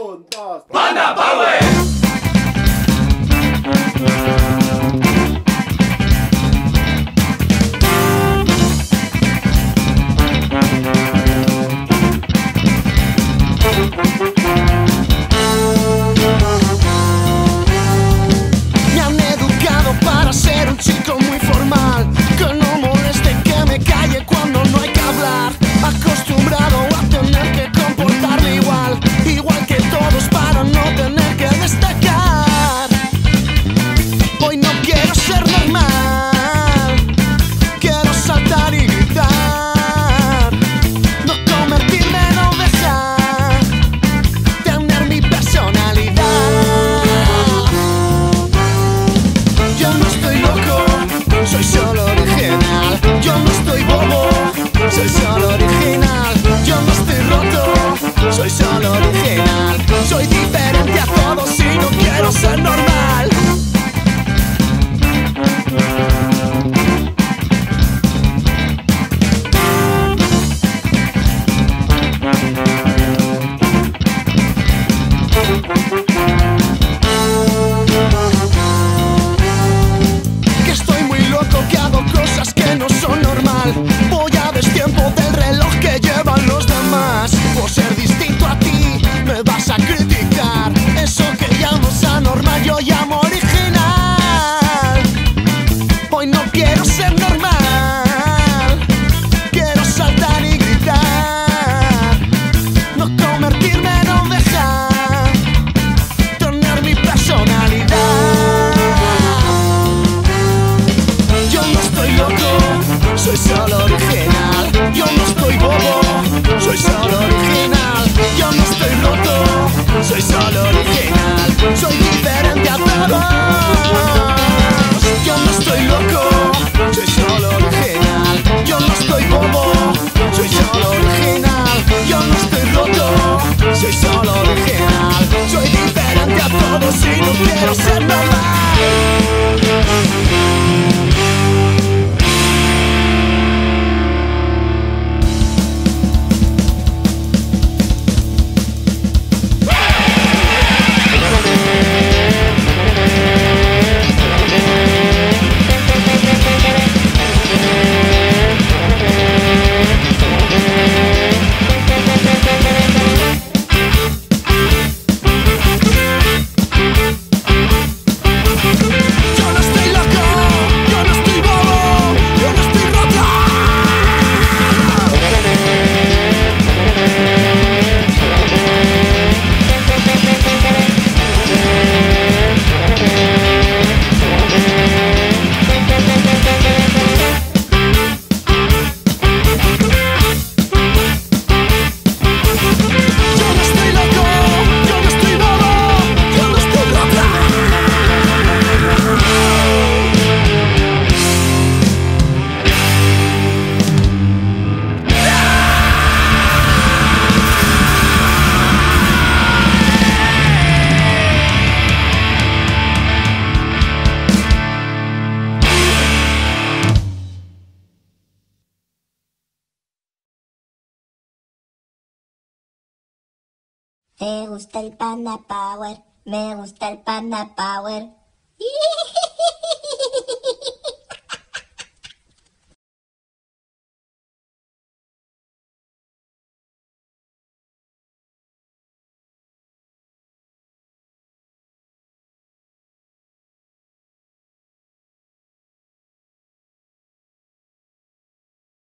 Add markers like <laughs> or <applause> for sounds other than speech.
Un, dos, ¡Banda Power! Soy diferente a todos y no quiero ser normal. Quiero ser normal, quiero saltar y gritar, no convertirme en oveja, tornar mi personalidad. Yo no estoy loco, soy solo original. Yo no estoy bobo, soy solo original. Yo no estoy roto, soy solo original. Soy diferente a todos. si no quiero ser normal. Me gusta el Panda Power, me gusta el Panda Power. <laughs>